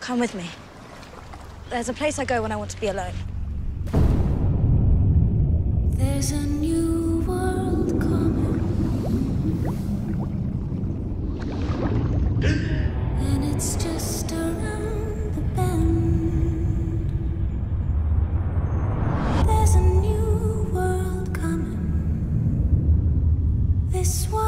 Come with me. There's a place I go when I want to be alone. There's a new world coming. And it's just around the bend. There's a new world coming. This one's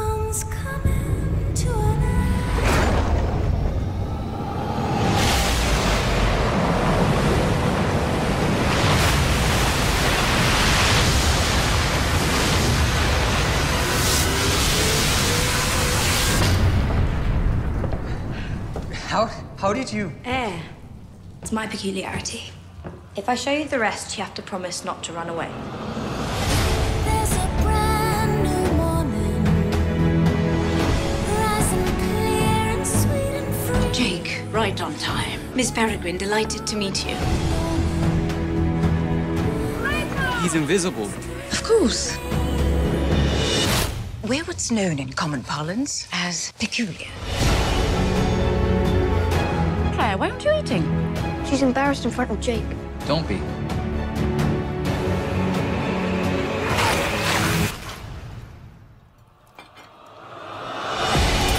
How how did you? Air. It's my peculiarity. If I show you the rest, you have to promise not to run away. There's a brand new morning. Rising clear and sweet and free. Jake, right on time. Miss Peregrine, delighted to meet you. He's invisible. Of course. We're what's known in common parlance as peculiar. Claire, why aren't you eating? She's embarrassed in front of Jake. Don't be.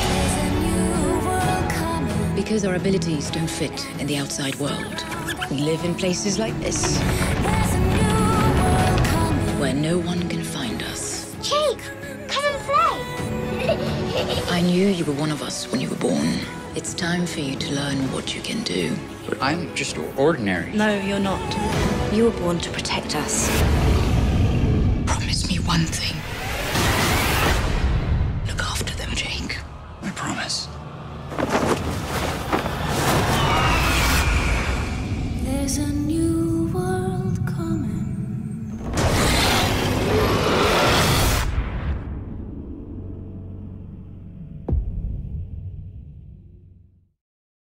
There's a new world coming. Because our abilities don't fit in the outside world. We live in places like this, There's a new world coming. where no one can find us. Jake, come and play. I knew you were one of us when you were born. It's time for you to learn what you can do. But I'm just ordinary. No, you're not. You were born to protect us. Promise me one thing.